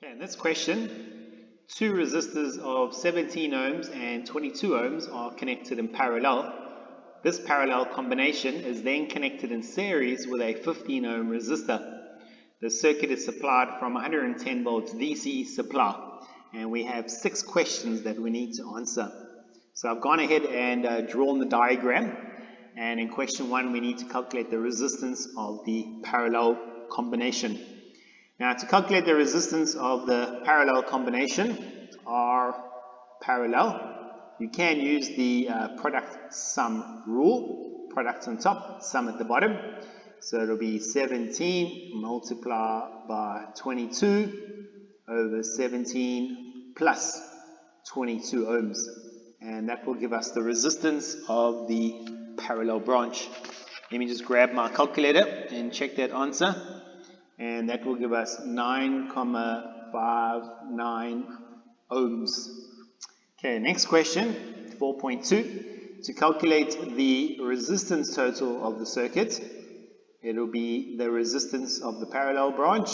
Okay, in this question, two resistors of 17 ohms and 22 ohms are connected in parallel. This parallel combination is then connected in series with a 15 ohm resistor. The circuit is supplied from 110 volts DC supply and we have six questions that we need to answer. So I've gone ahead and uh, drawn the diagram and in question one we need to calculate the resistance of the parallel combination. Now to calculate the resistance of the parallel combination R parallel, you can use the uh, product sum rule, product on top, sum at the bottom. So it'll be 17 multiplied by 22 over 17 plus 22 ohms. And that will give us the resistance of the parallel branch. Let me just grab my calculator and check that answer and that will give us 9,59 ohms. Okay, next question, 4.2. To calculate the resistance total of the circuit, it will be the resistance of the parallel branch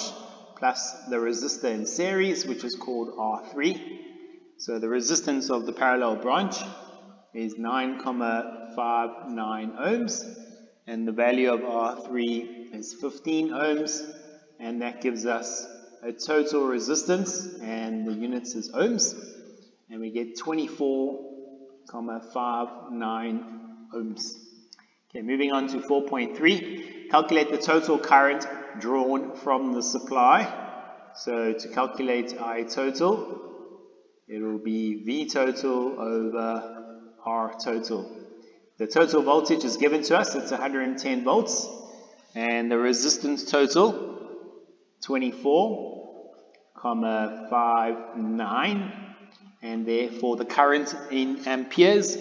plus the resistor in series, which is called R3. So the resistance of the parallel branch is 9,59 ohms, and the value of R3 is 15 ohms, and that gives us a total resistance and the units is ohms and we get 24,59 ohms. Okay, moving on to 4.3, calculate the total current drawn from the supply. So to calculate I total, it will be V total over R total. The total voltage is given to us, it's 110 volts, and the resistance total 24,59 and therefore the current in amperes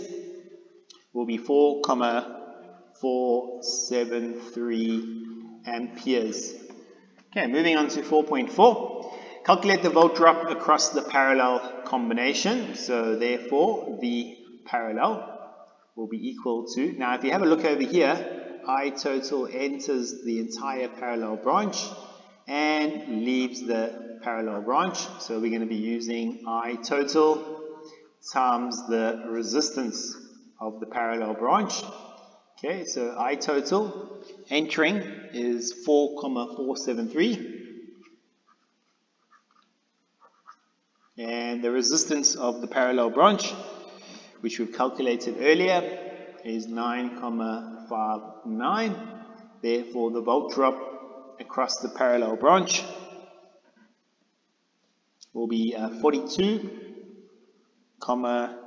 will be 4,473 amperes. Okay, moving on to 4.4. Calculate the volt drop across the parallel combination. So therefore the parallel will be equal to, now if you have a look over here, I total enters the entire parallel branch and leaves the parallel branch. So we're going to be using I total times the resistance of the parallel branch. Okay, so I total entering is 4,473. And the resistance of the parallel branch, which we've calculated earlier, is 9,59. Therefore, the volt drop across the parallel branch will be uh, 42 comma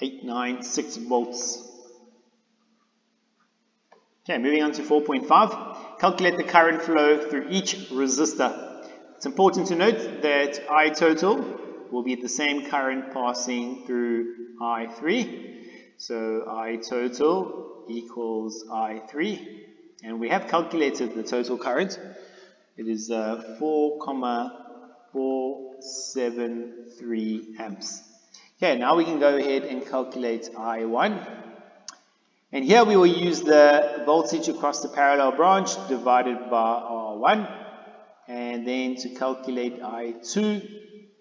896 volts. Okay, moving on to 4.5. Calculate the current flow through each resistor. It's important to note that I total will be the same current passing through I3. So I total equals I3 and we have calculated the total current. It is uh, 4,473 amps. Okay, now we can go ahead and calculate I1. And here we will use the voltage across the parallel branch divided by R1. And then to calculate I2,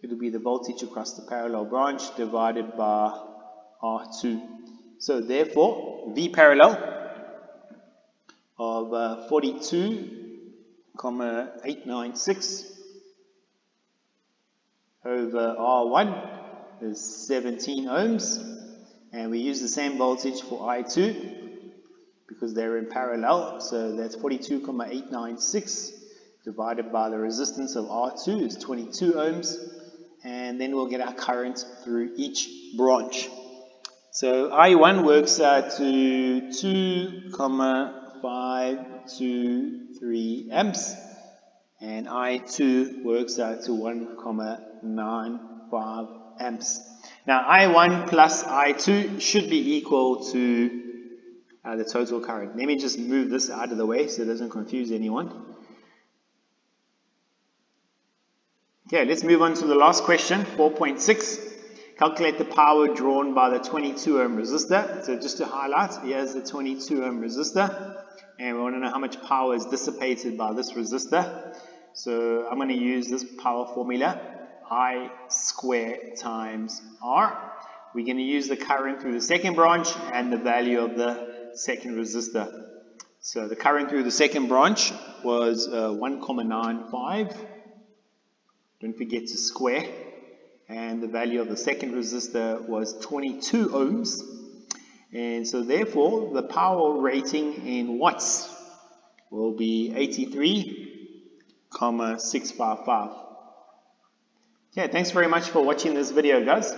it will be the voltage across the parallel branch divided by R2. So therefore, V parallel of uh, 42,896 over R1 is 17 ohms. And we use the same voltage for I2 because they're in parallel. So that's 42,896 divided by the resistance of R2 is 22 ohms. And then we'll get our current through each branch. So I1 works out to 2, 5 to 3 amps and I2 works out to 1,95 amps. Now I1 plus I2 should be equal to uh, the total current. Let me just move this out of the way so it doesn't confuse anyone. Okay, let's move on to the last question, 4.6. Calculate the power drawn by the 22 ohm resistor. So just to highlight, here's the 22 ohm resistor and we want to know how much power is dissipated by this resistor. So I'm going to use this power formula I square times R. We're going to use the current through the second branch and the value of the second resistor. So the current through the second branch was uh, 1,95. Don't forget to square. And the value of the second resistor was 22 ohms. And so therefore, the power rating in watts will be 83,655. Yeah, thanks very much for watching this video, guys.